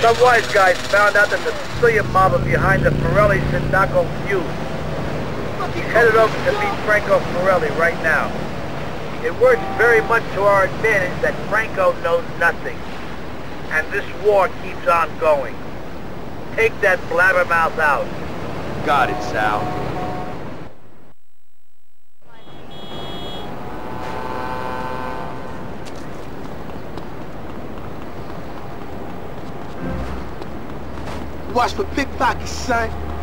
Some wise guys found out that the Sicilian mob are behind the Forelli Sindacco feud. He's headed over to meet Franco Forelli right now. It works very much to our advantage that Franco knows nothing. And this war keeps on going. Take that blabbermouth out. Got it, Sal. Watch for pickpockets, son.